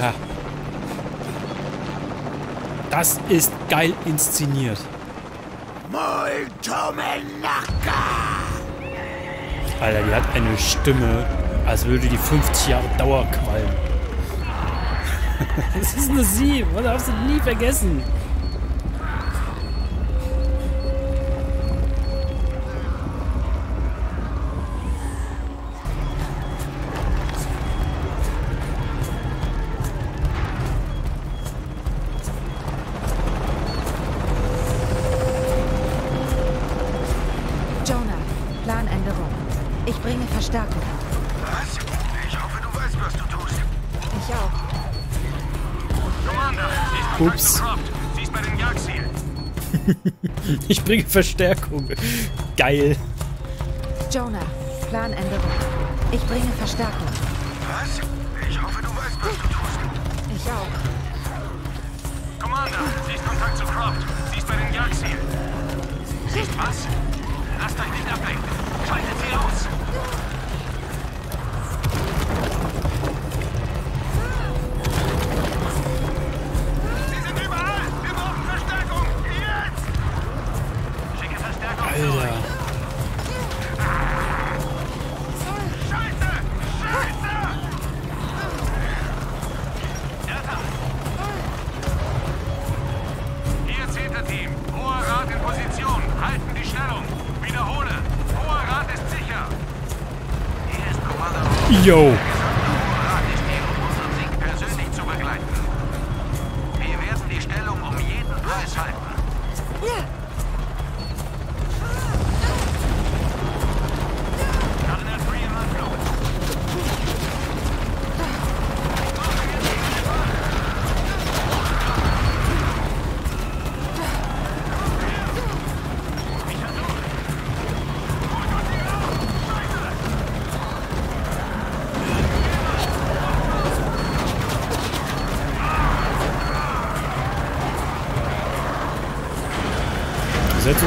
Ja. Das ist geil inszeniert. Alter, die hat eine Stimme, als würde die 50 Jahre Dauerqualm. das ist eine Sie, man darf sie nie vergessen. Ups. zu Croft. Sie ist bei den Jagdzielen. Ich bringe Verstärkung. Geil. Jonah, Planänderung. Ich bringe Verstärkung. Was? Ich hoffe, du weißt, was du tust. Ich auch. Commander, sie ist Kontakt zu Croft. Sie ist bei den Jagdzielen. Siehst was? Lasst euch nicht ablenken. Schaltet sie aus. Verstärkung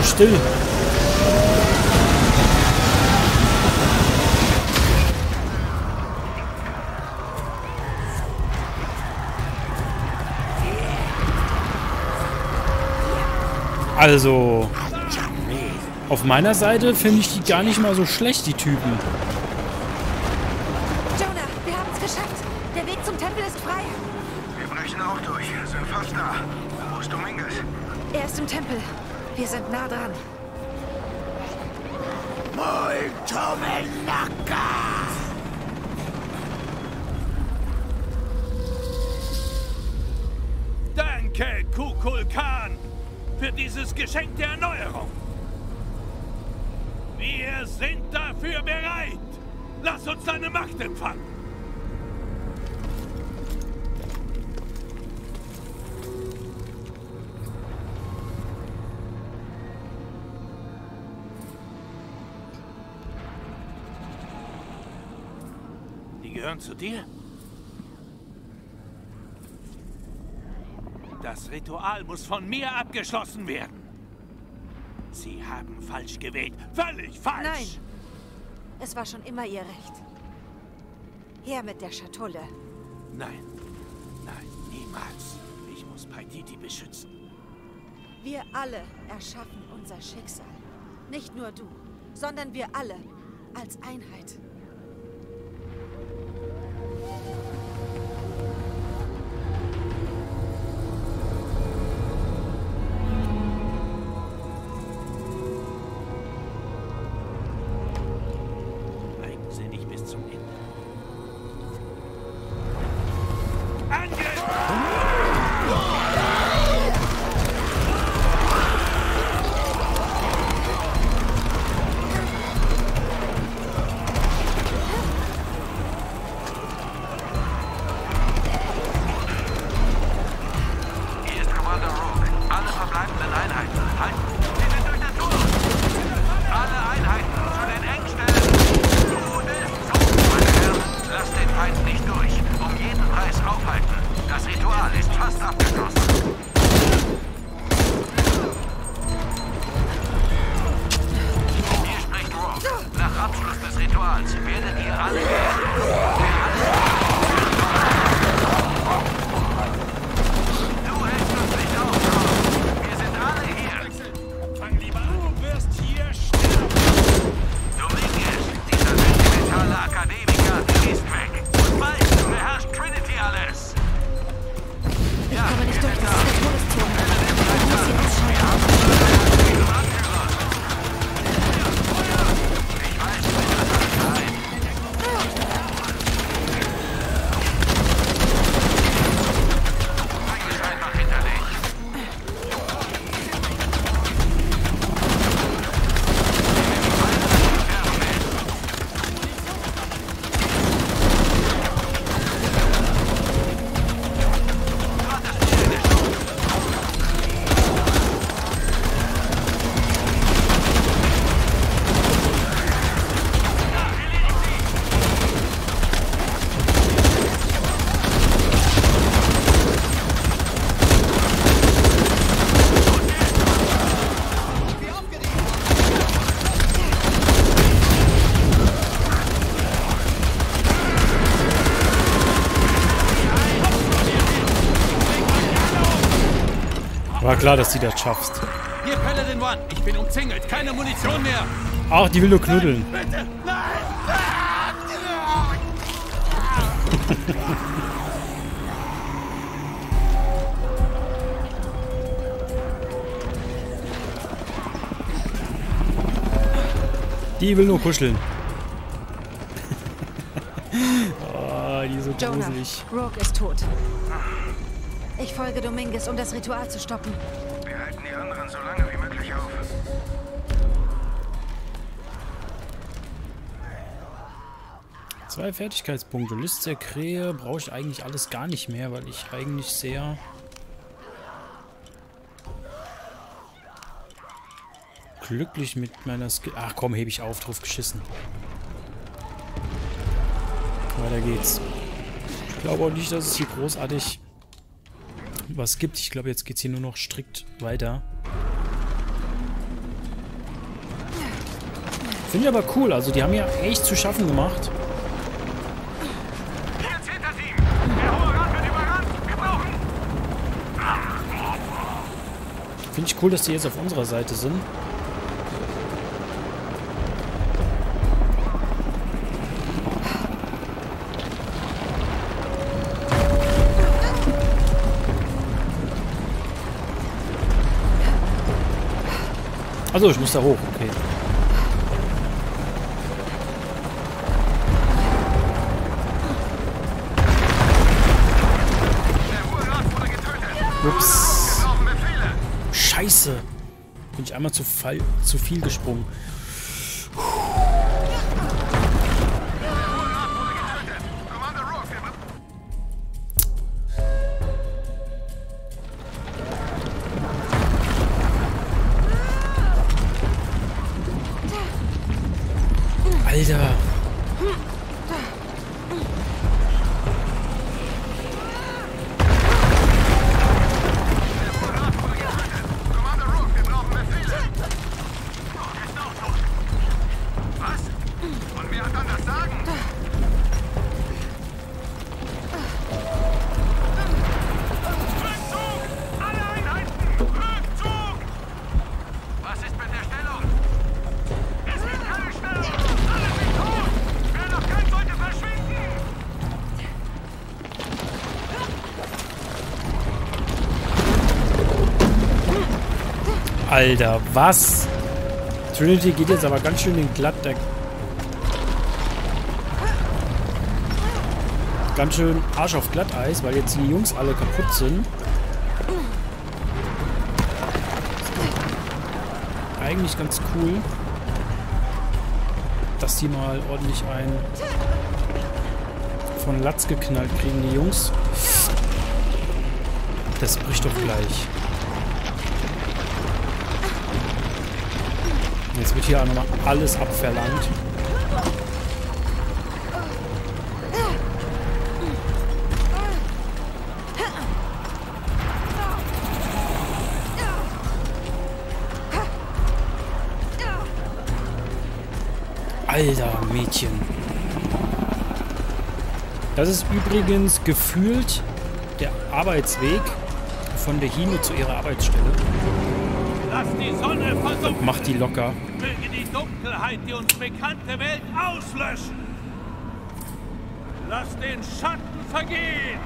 Still. Also, auf meiner Seite finde ich die gar nicht mal so schlecht, die Typen. Jonah, wir haben es geschafft. Der Weg zum Tempel ist frei. Wir brechen auch durch. Sind fast da. Wo ist Dominguez? Er ist im Tempel. Wir sind nah dran. Danke, Kukulkan, für dieses Geschenk der Erneuerung. Wir sind dafür bereit. Lass uns deine Macht empfangen. Gehören zu dir? Das Ritual muss von mir abgeschlossen werden. Sie haben falsch gewählt. Völlig falsch. Nein. Es war schon immer ihr Recht. Her mit der Schatulle. Nein. Nein, niemals. Ich muss Paititi beschützen. Wir alle erschaffen unser Schicksal. Nicht nur du, sondern wir alle als Einheit. Ha ha! Klar, dass du das schaffst. Hier, Paladin One. Ich bin umzingelt. Keine Munition mehr. Ach, die will nur knuddeln. Bitte, nein! Die will nur kuscheln. oh, die ist so Jonah, gruselig. Rogue ist tot. Ich folge Dominguez, um das Ritual zu stoppen. Wir halten die anderen so lange wie möglich auf. Zwei Fertigkeitspunkte. Liste der Krähe brauche ich eigentlich alles gar nicht mehr, weil ich eigentlich sehr... glücklich mit meiner Skill... Ach komm, hebe ich auf, drauf geschissen. Weiter geht's. Ich glaube auch nicht, dass es hier großartig was gibt. Ich glaube, jetzt geht's hier nur noch strikt weiter. Finde ich aber cool. Also die haben ja echt zu schaffen gemacht. Finde ich cool, dass die jetzt auf unserer Seite sind. Also, ich muss da hoch, okay. Ups. Scheiße. Bin ich einmal zu, zu viel gesprungen. Alter, was? Trinity geht jetzt aber ganz schön den glatt. Der ganz schön Arsch auf Glatteis, weil jetzt die Jungs alle kaputt sind. Eigentlich ganz cool, dass die mal ordentlich einen von Latz geknallt kriegen, die Jungs. Das bricht doch gleich. Jetzt wird hier auch nochmal alles abverlangt. Alter, Mädchen. Das ist übrigens gefühlt der Arbeitsweg von der Hino zu ihrer Arbeitsstelle. Lass die. Macht die locker. Möge die Dunkelheit die uns bekannte Welt auslöschen. Lass den Schatten vergehen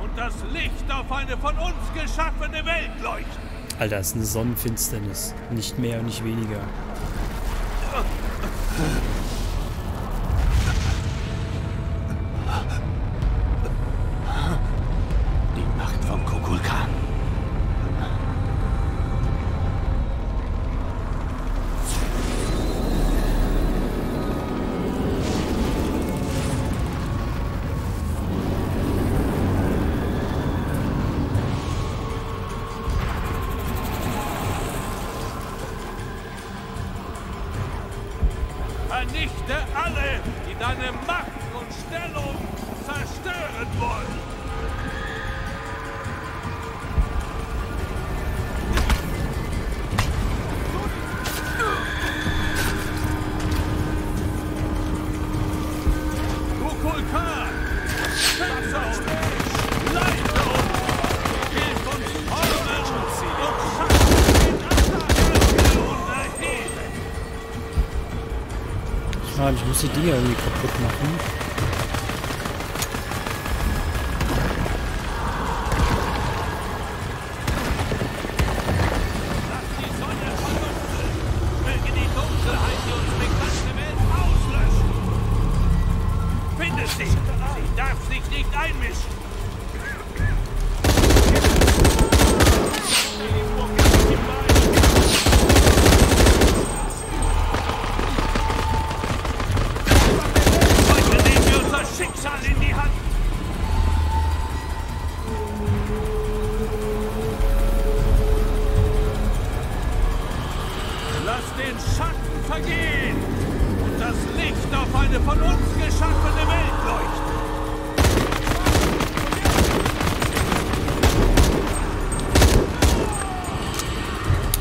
und das Licht auf eine von uns geschaffene Welt leuchten. Alter, ist eine Sonnenfinsternis. Nicht mehr und nicht weniger. ich muss die Dinger irgendwie kaputt machen.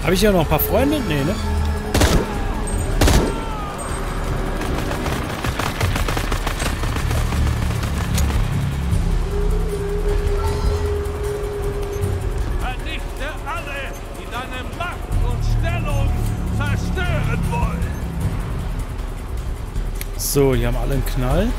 Habe ich ja noch ein paar Freunde? Nee, ne? Vernichte alle, die deine Macht und Stellung zerstören wollen. So, die haben alle einen Knall.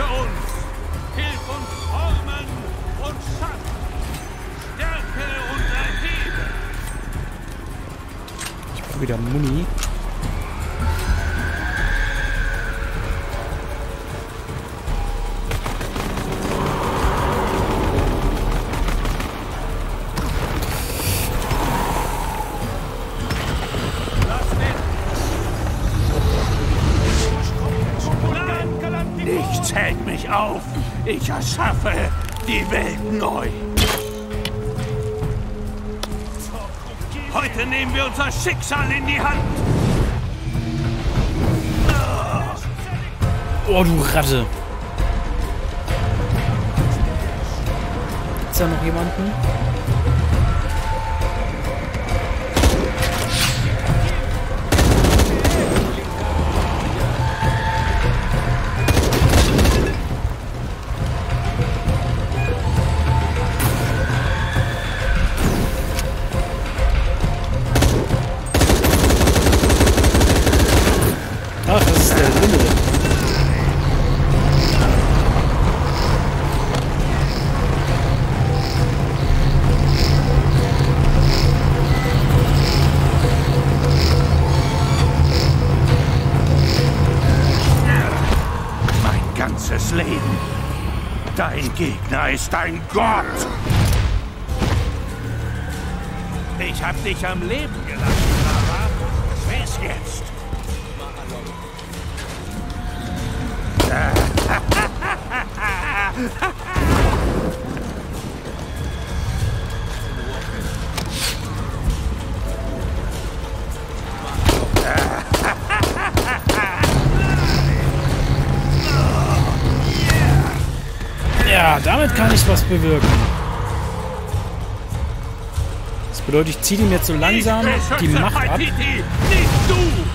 Leite uns, hilf uns formen und schaffen, stärke und erhebe. Ich brauche wieder Muni. Ich erschaffe die Welt neu. Heute nehmen wir unser Schicksal in die Hand. Oh, du Ratte. Gibt's da noch jemanden? Ist ein Gott. Ich hab dich am Leben Ja, damit kann ich was bewirken. Das bedeutet, ich ziehe ihm jetzt so langsam die Macht ab. Nicht du!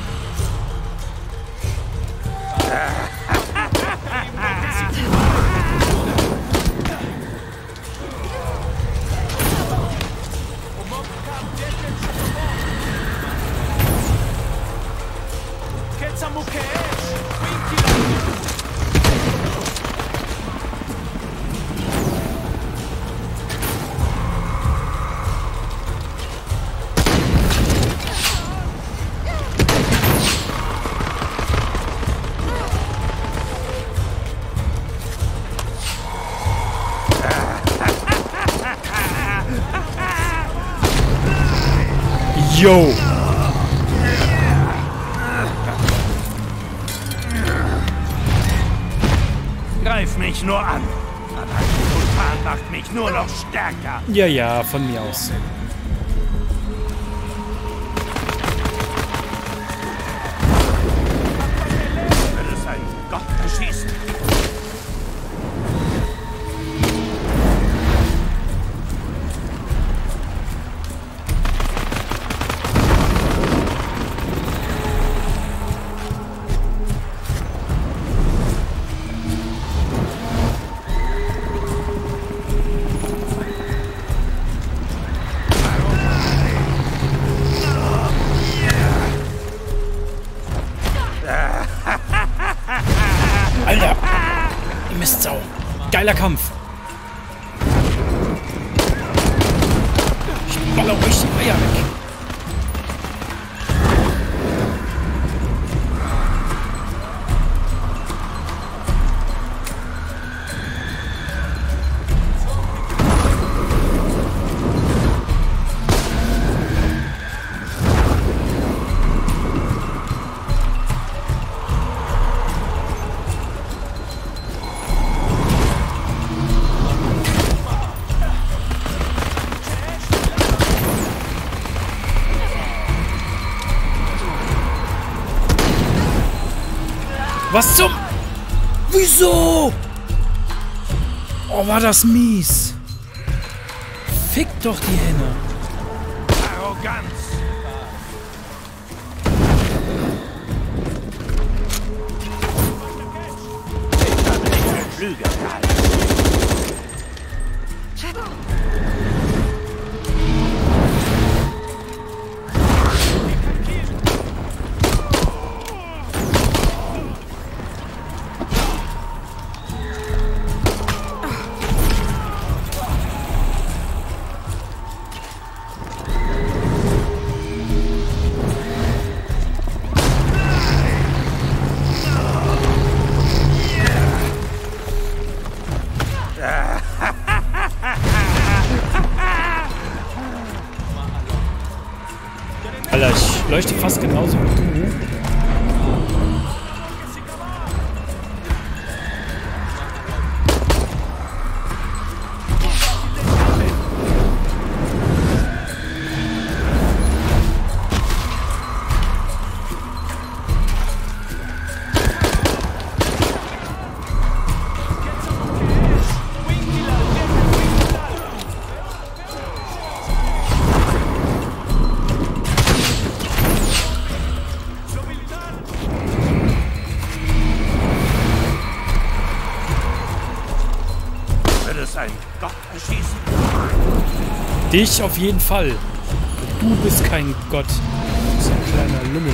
nur an. Anarchie macht mich nur noch stärker. Ja, ja, von mir aus. Geiler Kampf. Was zum... Wieso? Oh, war das mies. Fick doch die Henne. Fast genauso Dich auf jeden Fall. Du bist kein Gott. Du bist ein kleiner Lümmel.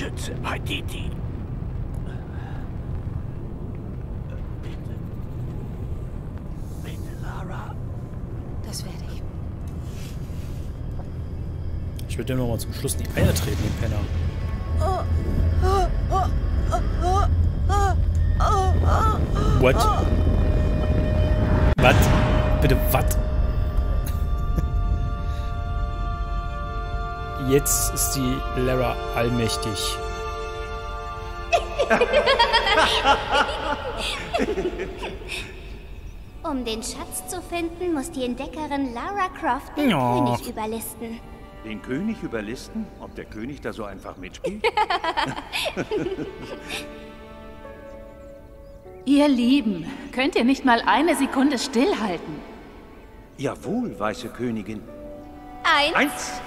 Schütze Paititi. Bitte. Bitte, Lara. Das werde ich. Ich würde dir noch mal zum Schluss in die Eier treten, den Penner. What? Was? Bitte, was? Jetzt ist die Lara allmächtig. Um den Schatz zu finden, muss die Entdeckerin Lara Croft den Ja. König überlisten. Den König überlisten? Ob der König da so einfach mitspielt? Ihr Lieben, könnt ihr nicht mal eine Sekunde stillhalten? Jawohl, weiße Königin. Eins, Eins!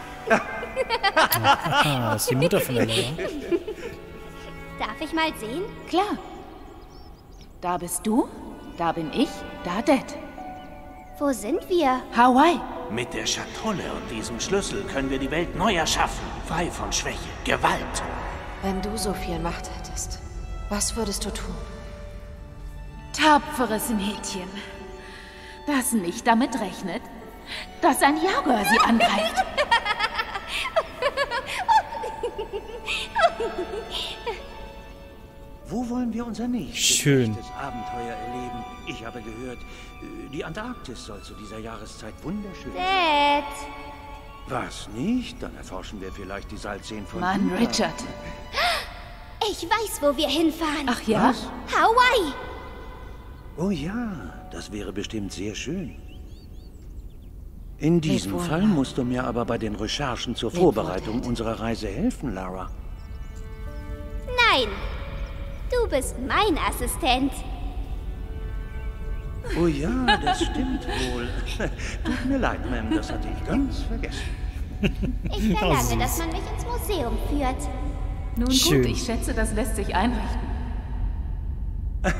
Ah, das ist die Mutter von der Lara. darf ich mal sehen? Klar. Da bist du Da bin ich, da Dad. Wo sind wir? Hawaii. Mit der Schatulle und diesem Schlüssel können wir die Welt neu erschaffen. Frei von Schwäche, Gewalt. Wenn du so viel Macht hättest, was würdest du tun? Tapferes Mädchen. Das nicht damit rechnet, dass ein Jaguar sie angreift. Wo wollen wir unser nächstes Abenteuer erleben? Ich habe gehört, äh, die Antarktis soll zu dieser Jahreszeit wunderschön sein. Dad. Was nicht? Dann erforschen wir vielleicht die Salzseen von Mann, Utah. Richard. Ich weiß, wo wir hinfahren. Ach ja? Hawaii. Oh ja, das wäre bestimmt sehr schön. In diesem Fall musst du mir aber bei den Recherchen zur Vorbereitung unserer Reise helfen, Lara. Nein. Du bist mein Assistent. Oh ja, das stimmt wohl. Tut mir leid, Ma'am, das hatte ich ganz vergessen. Ich verlange, süß. dass man mich ins Museum führt. Nun Schön. gut, ich schätze, das lässt sich einrichten.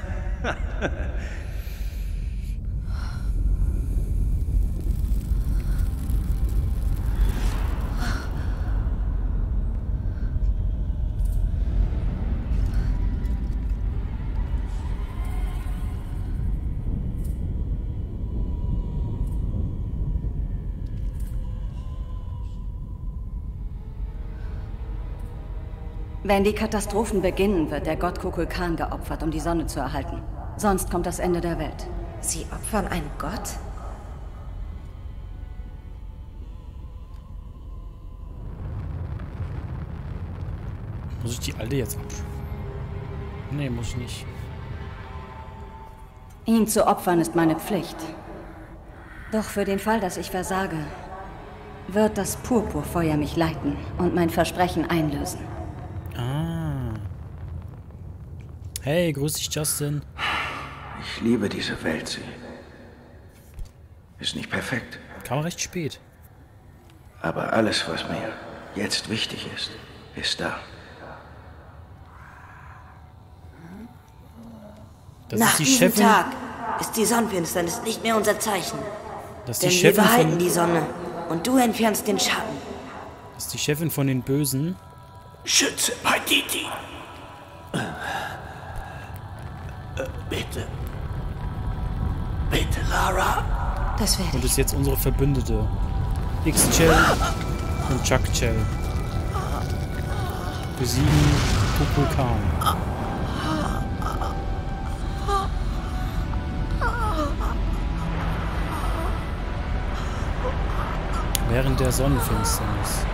Wenn die Katastrophen beginnen, wird der Gott Kukulkan geopfert, um die Sonne zu erhalten. Sonst kommt das Ende der Welt. Sie opfern einen Gott? Muss ich die alte jetzt absch... Nee, muss ich nicht. Ihn zu opfern ist meine Pflicht. Doch für den Fall, dass ich versage, wird das Purpurfeuer mich leiten und mein Versprechen einlösen. Ah. Hey, grüß dich, Justin. Ich liebe diese Welt. Sie ist nicht perfekt, Kam recht spät. aber alles, was mir jetzt wichtig ist, ist da. Das Nach ist die diesem Chefin. Tag ist die Sonnenfinsternis nicht mehr unser Zeichen. Das ist die Denn wir Chefin behalten von. die Sonne und du entfernst den Schatten. Das ist die Chefin von den Bösen. Schütze Paititi. Äh, äh, bitte. Bitte, Lara. Das werde Und ich. ist jetzt unsere Verbündete. X-Chell und Chuck-Chell. Besiegen Kukulkan. Während der Sonnenfinsternis.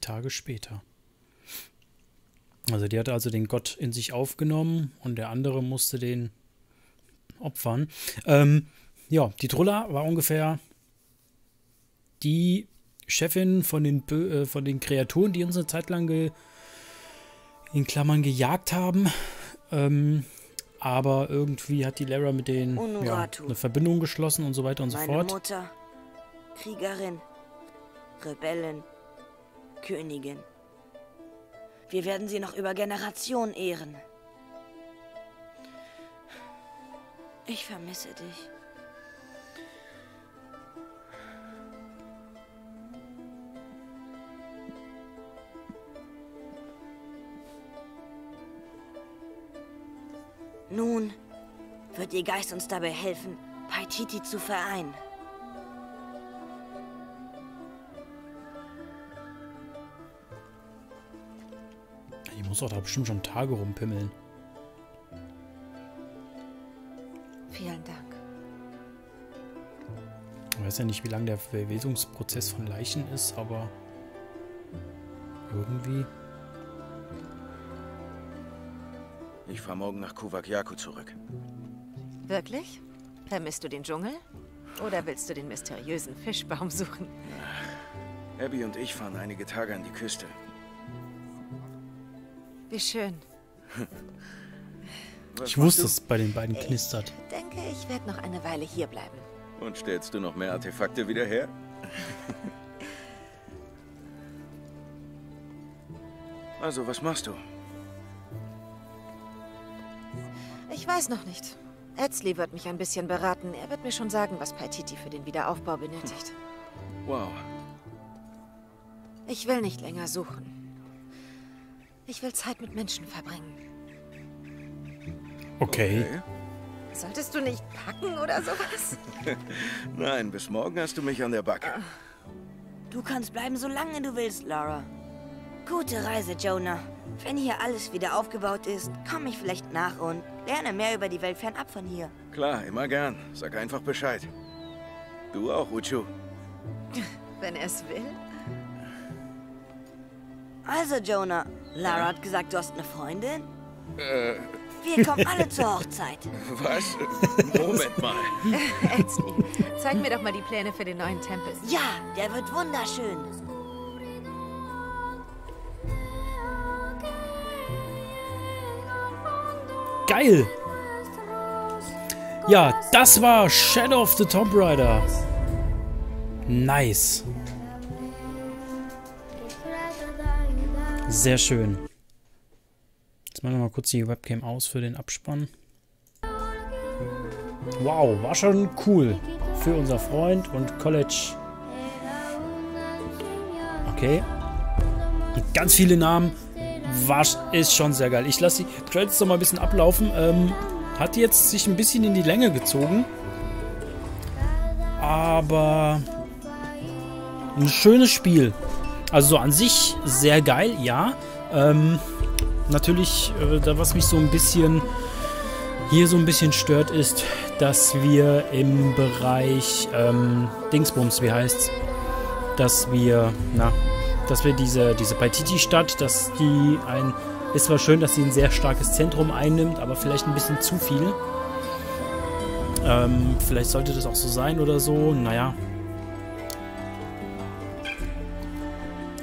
Tage später. Also die hat also den Gott in sich aufgenommen und der andere musste den opfern. Ähm, ja, die Trulla war ungefähr die Chefin von den, Bö äh, von den Kreaturen, die uns eine Zeit lang in Klammern gejagt haben. Ähm, aber irgendwie hat die Lara mit denen ja, eine Verbindung geschlossen und so weiter und so Meine fort. Mutter, Kriegerin, Rebellin, Königin. Wir werden sie noch über Generationen ehren. Ich vermisse dich. Nun wird ihr Geist uns dabei helfen, Paititi zu vereinen. Muss doch da bestimmt schon Tage rumpimmeln. Vielen Dank. Ich weiß ja nicht, wie lang der Verwesungsprozess von Leichen ist, aber irgendwie. Ich fahre morgen nach Kuvakyaku zurück. Wirklich? Vermisst du den Dschungel? Oder willst du den mysteriösen Fischbaum suchen? Abby und ich fahren einige Tage an die Küste. Wie schön. Ich wusste, dass es bei den beiden knistert. Ich denke, ich werde noch eine Weile hier bleiben. Und stellst du noch mehr Artefakte wieder her? also, was machst du? Ich weiß noch nicht. Etzli wird mich ein bisschen beraten. Er wird mir schon sagen, was Paititi für den Wiederaufbau benötigt. Wow. Ich will nicht länger suchen. Ich will Zeit mit Menschen verbringen. Okay. Solltest du nicht packen oder sowas? Nein, bis morgen hast du mich an der Backe. Du kannst bleiben, solange du willst, Laura. Gute Reise, Jonah. Wenn hier alles wieder aufgebaut ist, komme ich vielleicht nach und lerne mehr über die Welt fernab von hier. Klar, immer gern. Sag einfach Bescheid. Du auch, Uchu. Wenn er es will. Also, Jonah, Lara hat gesagt, du hast eine Freundin? Äh, Wir kommen alle zur Hochzeit. was? Moment mal. Etzli, zeig mir doch mal die Pläne für den neuen Tempel. Ja, der wird wunderschön. Geil! Ja, das war Shadow of the Tomb Raider. Nice. Sehr schön. Jetzt machen wir mal kurz die Webcam aus für den Abspann. Wow, war schon cool. Für unser Freund und College. Okay. Ganz viele Namen. War, ist schon sehr geil. Ich lasse die Credits noch mal ein bisschen ablaufen. Ähm, hat jetzt sich ein bisschen in die Länge gezogen. Aber ein schönes Spiel. Also so an sich sehr geil, ja. Ähm, natürlich, äh, da was mich so ein bisschen hier so ein bisschen stört, ist, dass wir im Bereich ähm, Dingsbums, wie heißt's, dass wir, na, dass wir diese, diese Paititi-Stadt, dass die ein, ist zwar schön, dass sie ein sehr starkes Zentrum einnimmt, aber vielleicht ein bisschen zu viel. Ähm, vielleicht sollte das auch so sein oder so, naja.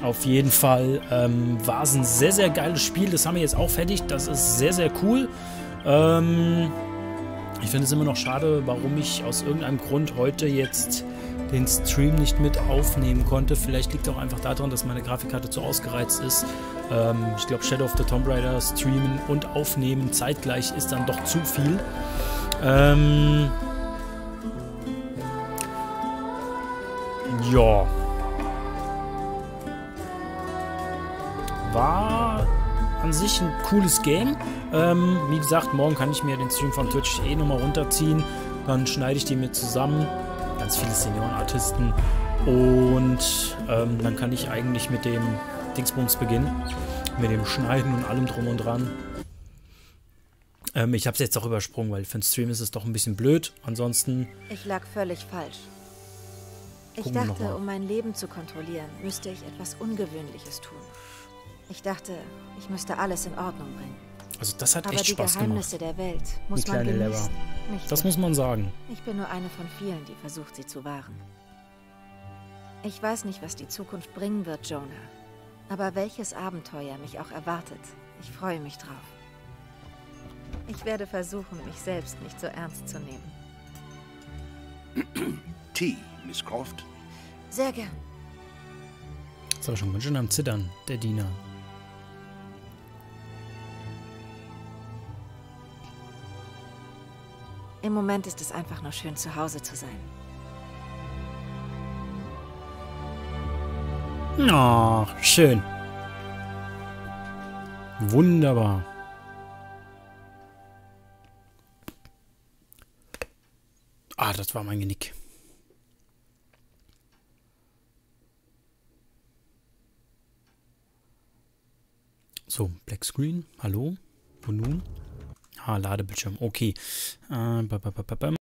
Auf jeden Fall ähm, war es ein sehr, sehr geiles Spiel. Das haben wir jetzt auch fertig. Das ist sehr, sehr cool. Ähm, ich finde es immer noch schade, warum ich aus irgendeinem Grund heute jetzt den Stream nicht mit aufnehmen konnte. Vielleicht liegt auch einfach daran, dass meine Grafikkarte zu ausgereizt ist. Ähm, ich glaube, Shadow of the Tomb Raider streamen und aufnehmen zeitgleich ist dann doch zu viel. Ähm, ja. War an sich ein cooles Game. Ähm, wie gesagt, morgen kann ich mir den Stream von Twitch eh nochmal runterziehen. Dann schneide ich die mir zusammen. Ganz viele Seniorenartisten. Und ähm, dann kann ich eigentlich mit dem Dingsbums beginnen. Mit dem Schneiden und allem drum und dran. Ähm, ich habe es jetzt auch übersprungen, weil für den Stream ist es doch ein bisschen blöd. Ansonsten. Ich lag völlig falsch. Ich dachte, um mein Leben zu kontrollieren, müsste ich etwas Ungewöhnliches tun. Ich dachte, ich müsste alles in Ordnung bringen. Also das hat Aber echt die Spaß Geheimnisse gemacht. der Welt muss Die man kleine genießen. Lever. nicht Das muss man sagen. Ich bin nur eine von vielen, die versucht, sie zu wahren. Ich weiß nicht, was die Zukunft bringen wird, Jonah. Aber welches Abenteuer mich auch erwartet, ich freue mich drauf. Ich werde versuchen, mich selbst nicht so ernst zu nehmen. Tea, Miss Croft. Sehr gern. Aber schon ganz schön am Zittern, der Diener. Im Moment ist es einfach nur schön, zu Hause zu sein. Oh, schön. Wunderbar. Ah, das war mein Genick. So, Black Screen. Hallo. Und nun? Ah, Ladebildschirm. Okay. Äh,